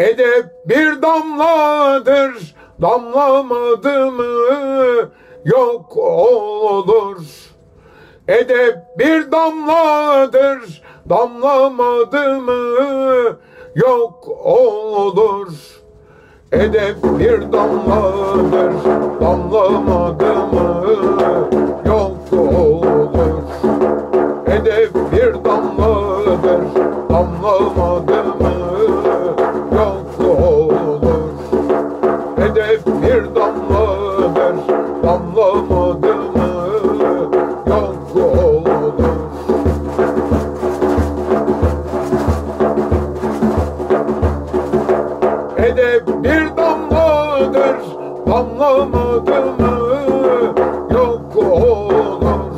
Edep bir damladır, damlamadı mı yok olur. Edep bir damladır, damlamadı mı yok olur. Edep bir damladır, damlamadı mı yok olur. Edep bir damladır, damlamadı Edep bir damladır, damlamadı mı yok olur.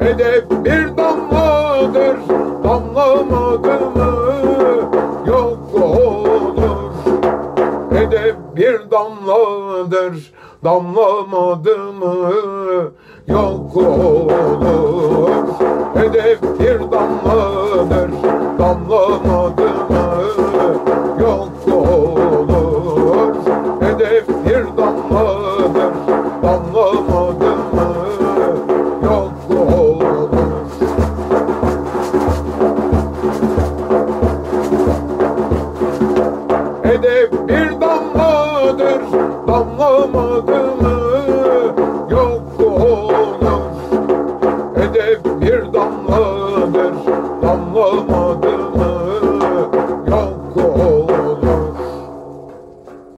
Edep bir damladır, damlamadı mı yok olur. Hedef bir damladır Damlamadı mı? Yok olur. Hedef bir damladır Damlamadı mı? Yok olur. Hedef bir damladır Damlamadı mı? Yok olur. Hedef bir gelir damlamadığını yok olur Edep bir damladır. Damlamadığını